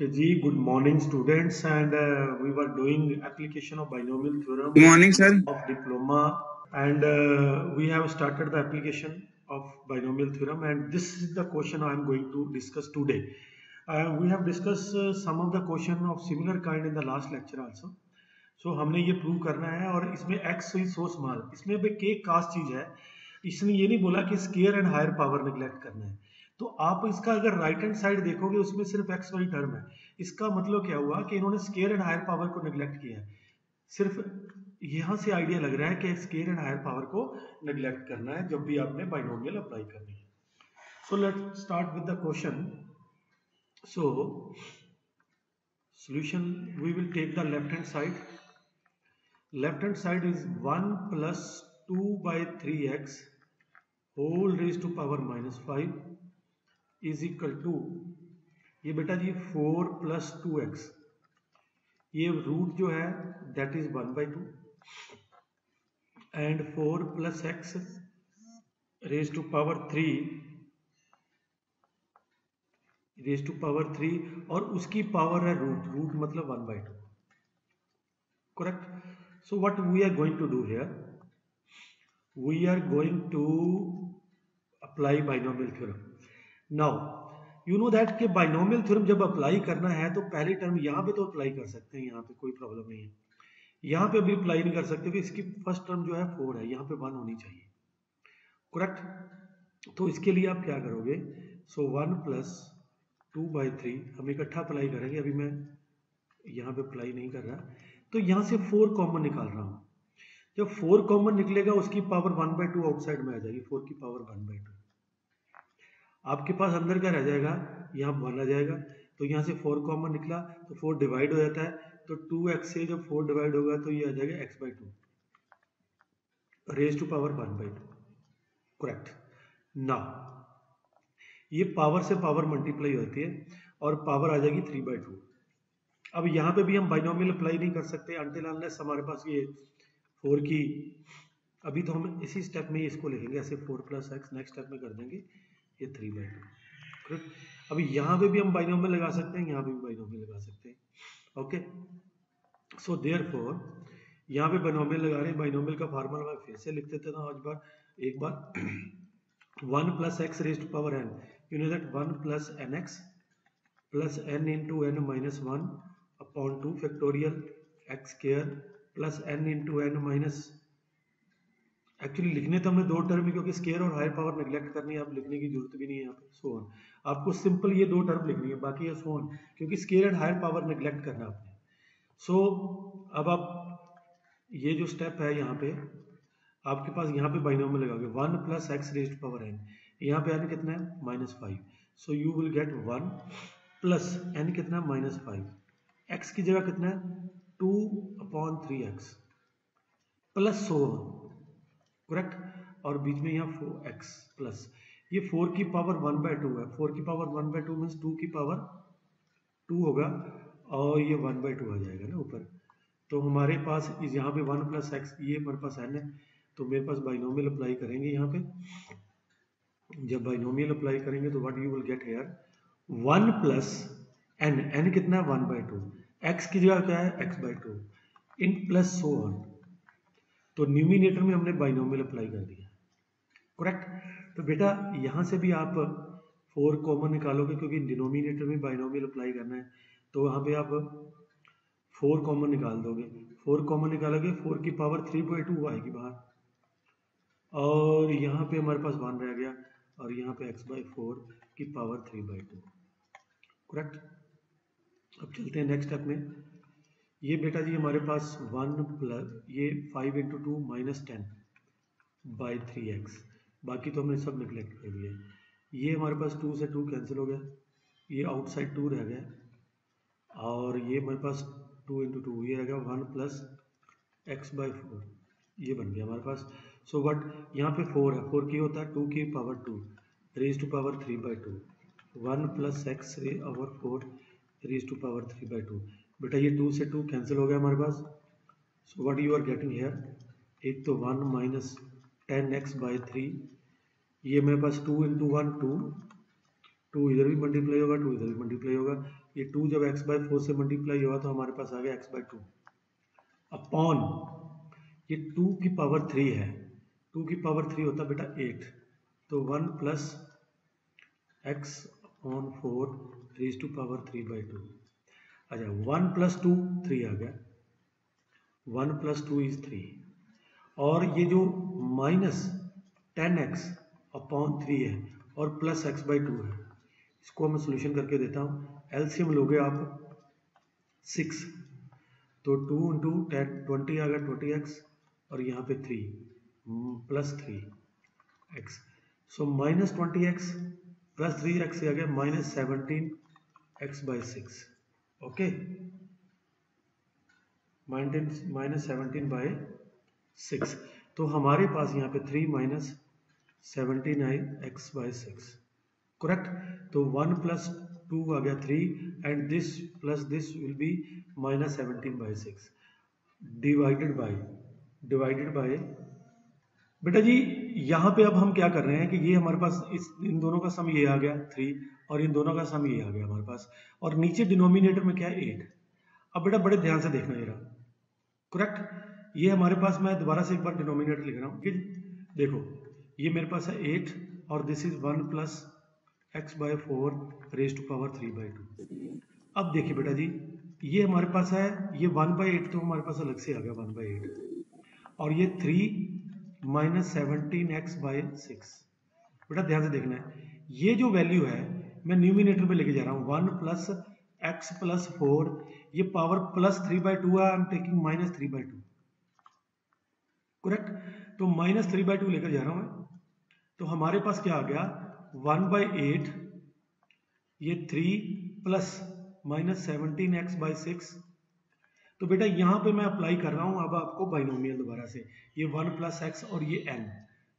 Okay, Ji, good morning, students, and uh, we were doing application of binomial theorem Good morning, sir. of diploma, and uh, we have started the application of binomial theorem, and this is the question I am going to discuss today. Uh, we have discussed uh, some of the question of similar kind in the last lecture also. so, हमने ये prove करना है और इसमें x is so small इसमें अब एक खास चीज़ है इसने ये नहीं बोला कि square and higher power neglect करना है तो आप इसका अगर राइट हैंड साइड देखोगे, उसमें सिर्फ़ एक्स वाली टर्म है। इसका मतलब क्या हुआ कि इन्होंने स्केयर एंड हायर पावर को निगलेक्ट किया है। सिर्फ़ यहाँ से आइडिया लग रहा है कि स्केयर एंड हायर पावर को निगलेक्ट करना है, जब भी आपने बाइनोमियल अप्लाई करनी है। So let start with the question so solution, we will take the left hand side. Left hand side is 1 plus 2 by 3x whole raised to power minus 5 is equal to ये बेटा जी four plus two x ये root जो है that is one by two and four plus x raise to power three raise to power three और उसकी power है root root मतलब one by two correct so what we are going to do here we are going to apply binomial theorem now you know that के binomial theorem जब apply करना है तो पहली टर्म यहाँ पे तो अप्लाई कर सकते हैं, यहाँ पे कोई प्रॉब्लम नहीं है। यहाँ पे अभी अप्लाई नहीं कर सकते इसकी फ़र्स्ट टर्म जो है फोर है, यहाँ पे वन होनी चाहिए। करेक्ट तो इसके लिए आप क्या करोगे? So one plus two by three हम इकट्ठा अप्लाई करेंगे, अभी मैं यहाँ पे अप्लाई नहीं कर रहा। तो यहाँ से फोर कॉमन निकाल रहा हूँ। जब फोर कॉमन निकलेगा, उसकी power one by two outside में आ जाएगी फोर की पावर वन बाई टू आपके पास अंदर क्या रह जाएगा, यहाँ वन आ जाएगा। तो यहाँ से फोर कॉमन निकला तो फोर डिवाइड हो जाता है। तो टू एक्स से जब फोर डिवाइड होगा तो ये आ जाएगा x by two raise to power one by two correct ना ये पावर से पावर मल्टीप्लाई होती है, और पावर आ जाएगी थ्री बाई टू अब यहाँ पे भी हम बाइनोमियल अप्लाई नहीं कर सकते अनलेस हमारे पास ये फोर की, अभी तो हम इसी स्टेप में इसको लिखेंगे, ऐसे four plus x next step में कर देंगे। ये थ्री बाई टू करेक्ट अभी यहाँ पे भी हम बाइनोमियल लगा सकते हैं, यहाँ पे भी बाइनोमियल लगा सकते हैं ओके सो देयर फोर यहाँ पे बाइनोमियल लगा रहे हैं बाइनोमियल का फार्मूला मैं फिर से लिख देते था आज बार, एक बार। One plus x raise to power n you know that one plus n x plus n into n minus one upon two factorial x square plus n into n minus actually लिखने तो हमने दो term क्योंकि square और higher power neglect करनी है आप लिखने की ज़रूरत भी नहीं है यहाँ सो ऑन आपको सिंपल ये दो टर्म लिखनी है बाकी ये सो ऑन क्योंकि square and higher power neglect करना आपने. सो so, अब आप ये जो स्टेप है यहाँ पे आपके पास यहाँ पे बाइनोम लगाओगे one plus x raise power n यहाँ पे एन कितना है? Minus five so you will get one plus n कितना है? माइनस फाइव एक्स की जगह कितना है? Two upon three x plus so one correct और बीच में यहाँ फोर एक्स प्लस ये फोर की पावर वन बाय टू है. फोर की power one by two means two की पावर टू होगा और ये वन बाय टू आ जाएगा ना ऊपर. तो हमारे पास इस यहाँ पे वन प्लस एक्स ये हमारे पास एन है. तो मेरे पास बाइनोमियल अप्लाई करेंगे यहाँ पे. जब बाइनोमियल अप्लाई करेंगे तो what you will get here one plus n n कितना है? वन बाय टू एक्स की जगह क्या है? X by two in plus so one तो न्यूमिनेटर में हमने बाइनोमियल अप्लाई कर दिया। करेक्ट तो बेटा, यहाँ से भी आप फोर कॉमन निकालोगे, क्योंकि डिनोमिनेटर में बाइनोमियल अप्लाई करना है तो वहाँ पे आप फोर कॉमन निकाल दोगे। फोर कॉमन निकालोगे फोर की पावर थ्री बाई टू आएगी बाहर। और यहाँ पे हमारे पास वन रह गया, और यहाँ पे एक्स बाई फोर की power three by two correct अब चलते हैं नेक्स्ट स्टेप में। ये बेटा जी हमारे पास वन प्लस ये five into two minus ten by three x बाकी तो हमने सब निगलेक्ट कर दिया। ये हमारे पास टू से टू कैंसिल हो गया। ये आउटसाइड टू रह गया। और ये हमारे पास टू इंटू टू ये रह गया one plus x by four ये बन गया हमारे पास। सो बट यहाँ पे फोर है। फोर की होता है टू की power two raise two power three by two one plus x रे over four raise two power three by two बेटा, ये टू से टू कैंसिल हो गया हमारे पास। So what you are getting here एक तो one minus ten x by three ये मेरे पास two into one two two इधर भी मल्टीप्लाई होगा टू इधर भी मल्टीप्लाई होगा। ये टू जब एक्स बाई फोर से मल्टीप्लाई हुआ तो हमारे पास आ गया एक्स बाई टू अपॉन ये टू की पावर थ्री है। टू की पावर थ्री होता बेटा एट तो one plus x upon four raise two power three by two अच्छा वन प्लस टू थ्री आ गया। One plus two is three और ये जो minus ten x upon three है और प्लस एक्स बाई टू है, इसको मैं सोल्यूशन करके देता हूँ। एलसीएम लोगे आप सिक्स तो टू इंटू टेन ट्वेंटी आ गया ट्वेंटी एक्स और यहाँ पे three plus three x so minus twenty x plus three x आ गया minus seventeen x by six okay minus seventeen by six तो हमारे पास यहाँ पे three minus seventeen I x by six correct तो वन प्लस टू आ गया three and this plus this will be minus seventeen by six divided by divided by बेटा जी, यहाँ पे अब हम क्या कर रहे हैं कि ये हमारे पास इस, इन दोनों का सम ये आ गया थ्री और इन दोनों का सम ये आ गया हमारे पास। और नीचे डिनोमिनेटर में क्या है? एट अब बेटा बड़े ध्यान से देखना जरा। करेक्ट ये हमारे पास मैं दोबारा से एक बार डिनोमिनेटर लिख रहा हूँ कि देखो, ये मेरे पास है एट और this is one plus x by four raise two power three by two अब देखिए बेटा जी, ये हमारे पास है, ये वन बाई एट तो हमारे पास अलग से आ गया वन बाई एट और ये three minus seventeen x by six बेटा ध्यान से देखना है। ये जो वैल्यू है मैं न्यूमिनेटर पे लेके जा रहा हूँ। One plus x plus four ये power plus three by two है। I am taking minus three by two correct तो माइनस थ्री बाई टू लेकर जा रहा हूँ मैं। तो हमारे पास क्या आ गया? वन बाई एट ये three plus minus seventeen x by six तो बेटा, यहाँ पे मैं अप्लाई कर रहा हूँ अब आपको बाइनोमियल दोबारा से। ये वन प्लस एक्स और ये एन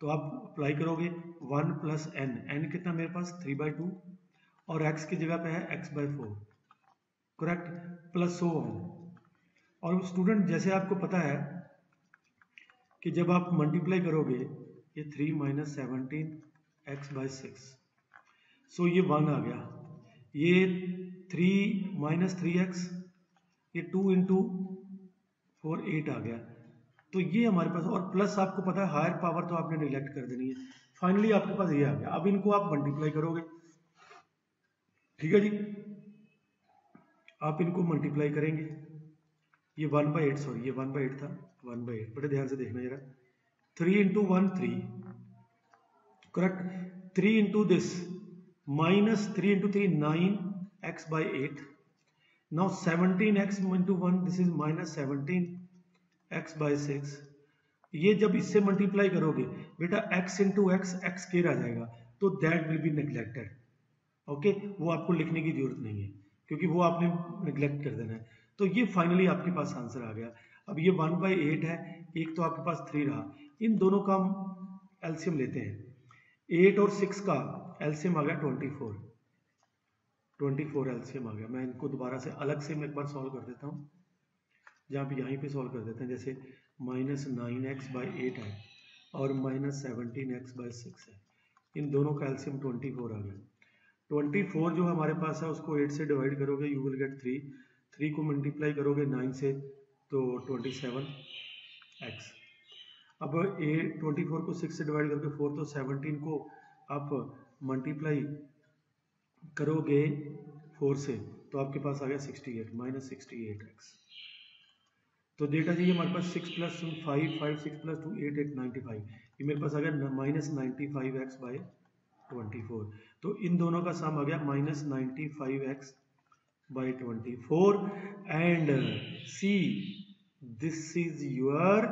तो आप अप्लाई करोगे वन प्लस एन एन कितना मेरे पास? थ्री बाई टू और एक्स की जगह पे है x by four correct plus so और स्टूडेंट जैसे आपको पता है कि जब आप मल्टीप्लाई करोगे, ये three minus seventeen x by six so ये वन आ गया. ये थ्री माइनस थ्री एक्स ये टू इंटू फोर एट आ गया. तो ये हमारे पास, और प्लस आपको पता है हायर पावर तो आपने निगलेक्ट कर देनी है. फाइनली आपके पास ये आ गया. अब इनको आप मल्टीप्लाई करोगे. ठीक है जी? आप इनको मल्टीप्लाई करेंगे। ये वन बाई एट सॉरी ये वन बाई एट था। वन बाई एट बड़े ध्यान से देखना जरा। Three into one three correct? 3 into this, minus 3 into 3 9 x by 8 now 17 x into 1 this is minus 17 x by 6 ये जब इससे मल्टीप्लाई करोगे, बेटा x into x x square आ जाएगा। तो that will be neglected okay वो आपको लिखने की ज़रूरत नहीं है, क्योंकि वो आपने नेग्लेक्ट कर देना है। तो ये फाइनली आपके पास आंसर आ गया। अब ये वन बाई एट है, एक तो आपके पास थ्री रहा। इन दोनों का हम एल्सियम लेते हैं। एट और सिक्स का एल्सियम आ गया twenty four twenty four LCM आ गया। मैं इनको दोबारा से अलग से मैं एक बार सॉल्व कर देता हूँ। जहाँ पे यहीं पे सॉल्व कर देते हैं, जैसे minus nine x by eight है और minus seventeen x by six है। इन दोनों का एल्सियम ट्वेंटी फोर आ गया। ट्वेंटी फोर जो हमारे पास है, उसको एट से डिवाइड करोगे you will get three three को मल्टीप्लाई करोगे नाइन से तो ट्वेंटी सेवन एक्स अब ए ट्वेंटी फोर को सिक्स से डिवाइड करके फोर तो सेवनटीन को आप मल्टीप्लाई करोगे फोर से तो आपके पास आ गया sixty eight minus sixty eight x तो डेटा जी हमारे पास six plus five five six plus two eight eight ninety five ये मेरे पास आ गया minus ninety five x by twenty four. तो इन दोनों का सम आ गया minus ninety five x by twenty four and see this is your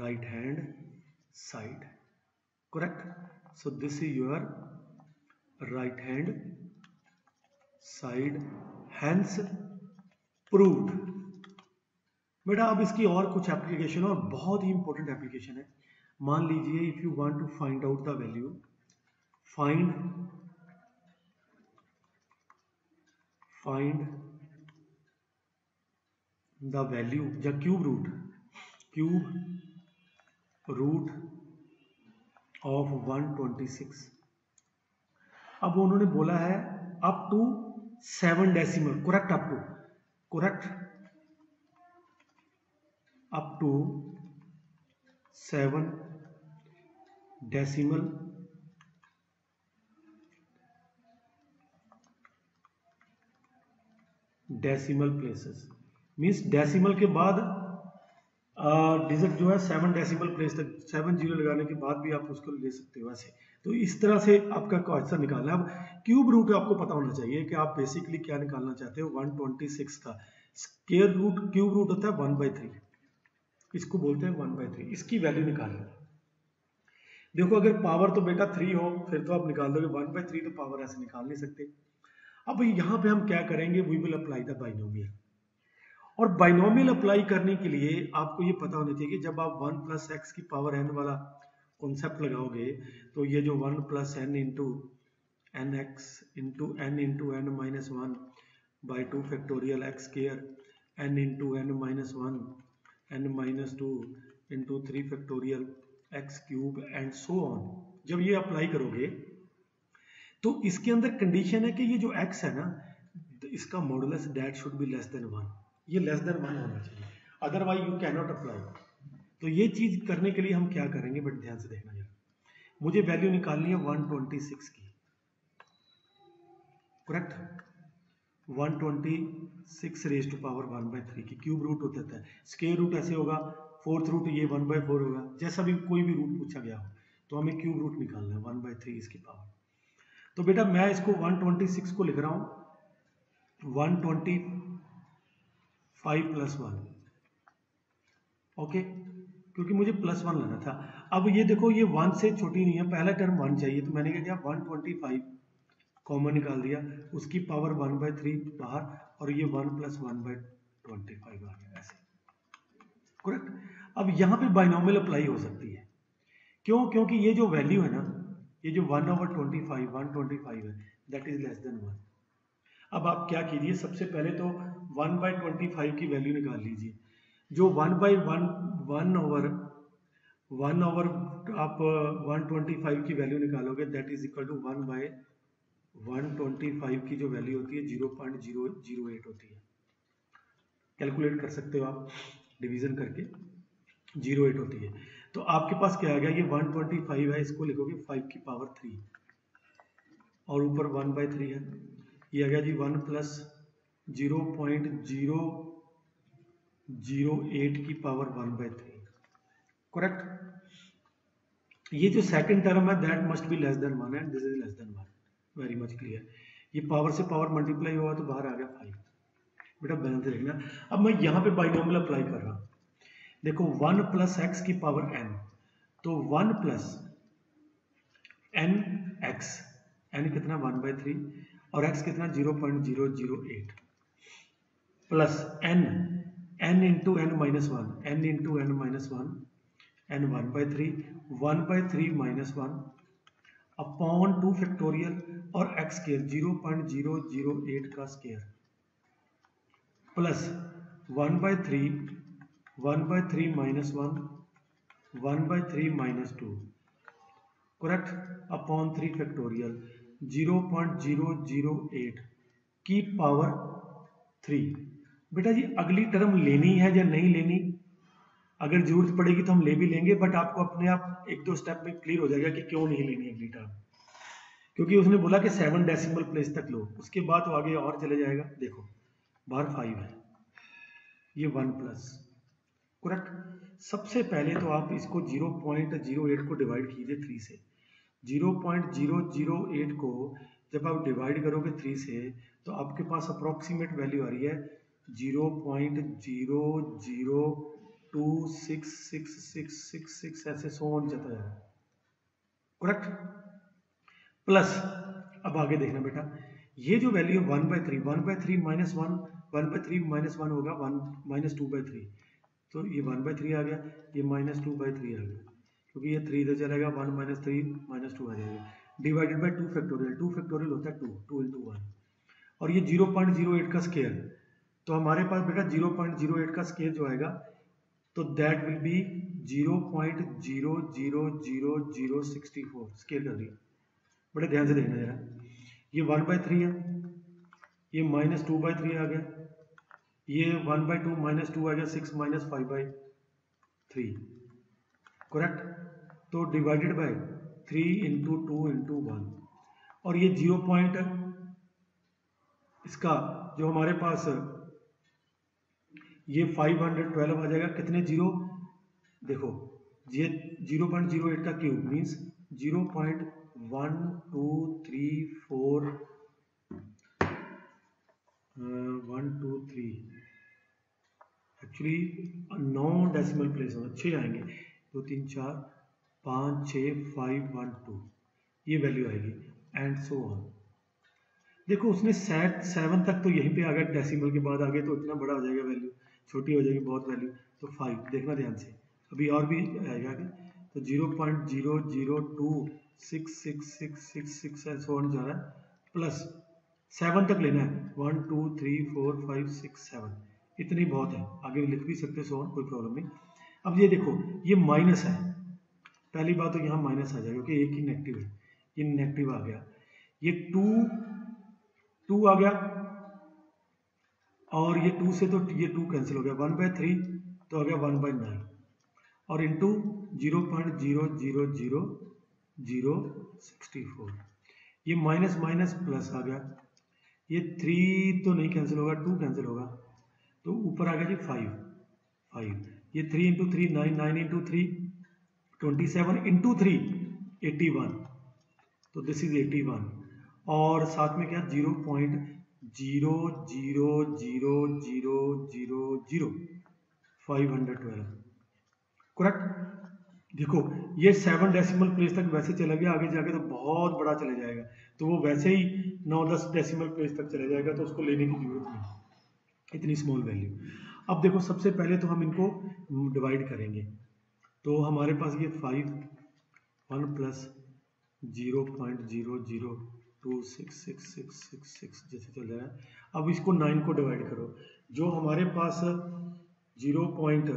right hand side, correct? So this is your right hand side hence proved. बेटा, अब इसकी और कुछ एप्लीकेशन और बहुत ही इंपॉर्टेंट एप्लीकेशन है। मान लीजिए if you want to find out the value find find the value या cube root cube root of 126 अब उन्होंने बोला है up to seven decimal correct up to correct up to seven decimal decimal places means decimal के बाद digit जो है seven decimal place तक सेवन ज़ीरो लगाने के बाद भी आप उसको ले सकते हो ऐसे। तो इस तरह से आपका क्वेश्चन निकालना। अब क्यूब रूट आपको पता होना चाहिए कि आप बेसिकली क्या निकालना चाहते हो? 126 का। स्केयर रूट क्यूब रूट होता है वन बाई थ्री इसको बोलते हैं वन बाई थ्री इसकी वैल्यू निकालना। देखो, अगर पावर तो बेटा थ्री हो, फिर तो आप निकाल दोगे वन बाई थ्री तो पावर ऐसे निकाल नहीं सकते। अब यहाँ पे हम क्या करेंगे? We will apply the binomial और बाइनोमियल अप्लाई करने के लिए आपको ये पता होना चाहिए कि जब आप वन प्लस एक्स की पावर एन वाला कॉन्सेप्ट लगाओगे तो ये जो one plus n into n x into n into n minus one by two factorial x square n into n minus one n minus two into three factorial x cube and so on, जब ये apply करोगे तो इसके अंदर condition है कि ये जो x है ना, इसका modulus that should be less than one ये लेस देन वन होना चाहिए। Otherwise you can not apply तो ये चीज़ करने के लिए हम क्या करेंगे, बट ध्यान से देखना यार मुझे वैल्यू निकालनी है 126 की। Correct 126 raise two power one by three की क्यूब रूट होता है स्केयर रूट ऐसे होगा फोर्थ रूट ये वन बाई फोर होगा। जैसा भी कोई भी रूट पूछा गया हो तो हमें क्यूब रूट निकालना है, वन बाई थ्री इसकी पावर। तो बेटा मैं इसको 126 को लिख रहा हूँ। 125 प्लस वन। ओके? क्योंकि मुझे प्लस वन लाना था। अब ये देखो, ये वन से छोटी नहीं है, पहला टर्म वन चाहिए तो मैंने क्या किया? 125 कॉमन निकाल दिया। उसकी पावर वन बाई थ्री बाहर, और ये one plus one by twenty five आ गया, ऐसे। करेक्ट अब यहाँ पे बाइनोमियल अप्लाई हो सकती है। क्यों? क्योंकि ये जो वैल्यू है ना, ये जो one over twenty five one twenty five है that is less than one अब आप क्या कीजिए, सबसे पहले तो वन बाई ट्वेंटी फाइव की वैल्यू निकाल लीजिए। जो one by one one over one over आप वन ट्वेंटी फाइव की वैल्यू निकालोगे that is equal to one by one twenty five की जो वैल्यू होती है zero point zero zero eight होती है। कैलकुलेट कर सकते हो आप? डिवीज़न करके ज़ीरो एट होती है। तो आपके पास क्या आ गया ये 125 है, इसको लिखोगे 5 की पावर 3 और ऊपर 1 बाई थ्री है। ये आ गया जी 1 plus zero point zero zero eight की पावर 1 बाई थ्री। करेक्ट? ये जो सेकंड टर्म है that must be less than one and this is less than one very much clear ये पावर से पावर मल्टीप्लाई हुआ तो बाहर आ गया फाइव बेटा बैलेंस देखना। अब मैं यहाँ पे बाइनोमियल अप्लाई कर रहा हूँ। देखो, वन प्लस एक्स की पावर एन। तो one plus n x, n कितना? One by three. और एक्स कितना? Zero point zero zero eight. Plus n n into n minus one. N into n minus one, n one by three. One by three minus one. Upon two factorial और x square zero point zero zero eight का square plus one by three one by three minus one one by three minus two correct upon three factorial zero point zero zero eight की power three बेटा जी, अगली term लेनी है या नहीं लेनी? अगर ज़रूरत पड़ेगी तो हम ले भी लेंगे बट आपको अपने आप एक दो स्टेप में क्लियर हो जाएगा कि क्यों नहीं लेनी अगली टर्म क्योंकि उसने बोला कि सेवन डेसिमल प्लेस तक लो, उसके बाद वो आगे और चले जाएगा, देखो। बाहर फाइव है। ये वन प्लस करेक्ट सबसे पहले तो आप इसको ज़ीरो पॉइंट ज़ीरो एट को डिवाइड कीजिए थ्री से। Zero point zero zero eight को जब आप डिवाइड करोगे थ्री से तो आपके पास अप्रोक्सीमेट वैल्यू आ रही है zero point zero zero two six six six six six ऐसे सो ऑन जाता है। करेक्ट प्लस अब आगे देखना बेटा। ये जो वैल्यू है one by three one by three minus one one by three minus one होगा one minus two by three तो ये वन बाई थ्री आ गया, ये माइनस टू बाई थ्री आ गया. क्योंकि ये थ्री इधर चलेगा one minus three minus two आ जाएगा. Divided by two factorial two factorial होता है टू टू इंटू वन और ये ज़ीरो पॉइंट ज़ीरो एट का स्केयर तो हमारे पास बेटा ज़ीरो पॉइंट ज़ीरो एट का स्केयर जो आएगा तो that will be zero point zero zero zero zero sixty four square कर दिया. बड़े ध्यान से देखना जरा. ये वन बाई थ्री है. ये माइनस टू बाई थ्री आ गया। ये one by two minus two आ गया six minus five by three correct तो divided by three into two into one और ये ज़ीरो पॉइंट इसका, जो हमारे पास, ये 512 आ जाएगा। कितने ज़ीरो देखो, ये 0.08 का cube means 0.1 two three four one two three actually नौ डेसिमल प्लेस हो अच्छे आएँगे। दो, तीन, चार, पाँच छ फाइव वन टू ये वैल्यू आएगी एंड सो ऑन देखो, उसने सेट सेवन तक तो यहीं पे आ गया डेसिमल के बाद आ आगे तो इतना बड़ा हो जाएगा वैल्यू छोटी हो जाएगी बहुत वैल्यू तो फाइव देखना ध्यान से। अभी और भी आएगा आगे। तो zero point zero zero two six six six six six ऐसा वन जा रहा है प्लस सेवन तक लेना है। One two three four five six seven इतनी बहुत है। आगे लिख भी सकते सो कोई प्रॉब्लम नहीं। अब ये देखो, ये माइनस है। पहली बात तो यहाँ माइनस आ जाएगा, क्योंकि एक ही नेगेटिव है। ये नेगेटिव आ गया। ये टू टू आ गया। और ये टू से तो ये टू कैंसिल हो गया। वन बाय थ्री तो आ गया वन बाय नाइन और into zero point zero zero zero zero sixty four ये माइनस माइनस प्लस आ गया। ये थ्री तो नहीं कैंसिल होगा टू कैंसिल होगा। तो ऊपर आ गया जी फाइव फाइव ये three into three nine nine into three twenty seven into three eighty one तो दिस इज़ एट्टी वन और साथ में क्या? Zero point zero zero zero zero zero zero five hundred twelve correct देखो, ये seven decimal place तक वैसे चला गया, आगे जाके तो बहुत बड़ा चले जाएगा। तो वो वैसे ही नौ, दस डेसिमल प्लेस तक चला जाएगा तो उसको लेने की ज़रूरत नहीं इतनी स्मॉल वैल्यू अब देखो, सबसे पहले तो हम इनको डिवाइड करेंगे। तो हमारे पास ये five one plus zero point zero zero two six six six six six जैसे चल रहा है। अब इसको नाइन को डिवाइड करो। जो हमारे पास zero point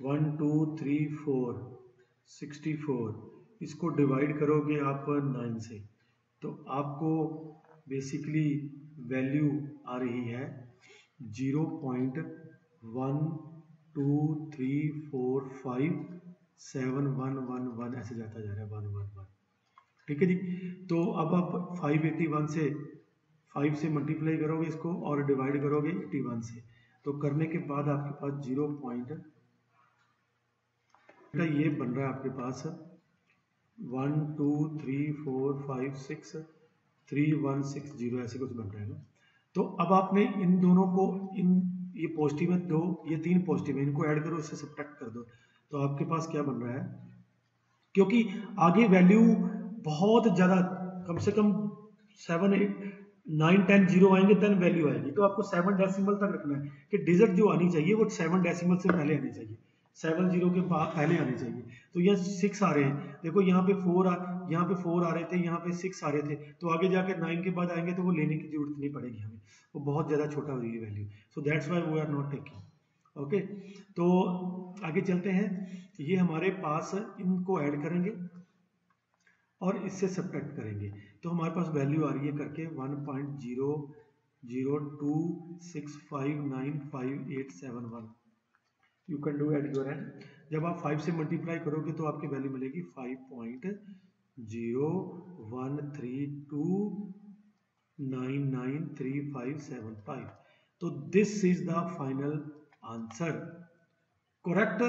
one, two, three, four, sixty four. इसको डिवाइड करोगे आप नाइन से। तो आपको बेसिकली वैल्यू आ रही है zero point one, two, three, four, five, seven, one one one, ऐसे जाता जा रहा है, वन वन वन। ठीक है जी? तो अब आप 581 से, फाइव से मल्टीप्लाई करोगे इसको और डिवाइड करोगे 81 से। तो करने के बाद आपके पास ज़ीरो पॉइंट ये बन रहा है आपके पास। One, two, three, four, five, six, three, one, six, zero, ऐसे कुछ बन रहा है ना। तो अब आपने इन दोनों को, इन ये पॉजिटिव है, दो, ये तीन पॉजिटिव है, इनको ऐड करो, इससे सब्ट्रैक्ट कर दो। तो आपके पास क्या बन रहा है? क्योंकि आगे वैल्यू बहुत ज़्यादा, कम से कम seven eight nine ten zero आएँगे देन वैल्यू आएगी। तो आपको सेवन डेसिमल तक रखना है कि डिजिट जो आनी चाहिए, वो सेवन डेसिमल से पहले आनी चाहिए। सेवन ज़ीरो के पहले आने चाहिए। तो यहाँ सिक्स आ रहे हैं। देखो, यहाँ पे फोर आ, यहाँ पे फोर आ रहे थे, यहाँ पे सिक्स आ रहे थे। तो आगे जाके नाइन के बाद आएँगे तो वो लेने की ज़रूरत नहीं पड़ेगी हमें। वो बहुत ज़्यादा छोटा हो value so that's why we are not taking okay तो आगे चलते हैं। ये हमारे पास इनको ऐड करेंगे और इससे सब्ट्रैक्ट करेंगे। तो हमारे पास वैल्यू आ रही है करके one point zero zero two six five nine five eight seven one you can do at your end जब आप फाइव से मल्टीप्लाई करोगे तो आपकी वैल्यू मिलेगी five point zero one three two nine nine three five seven five तो this is the final answer correct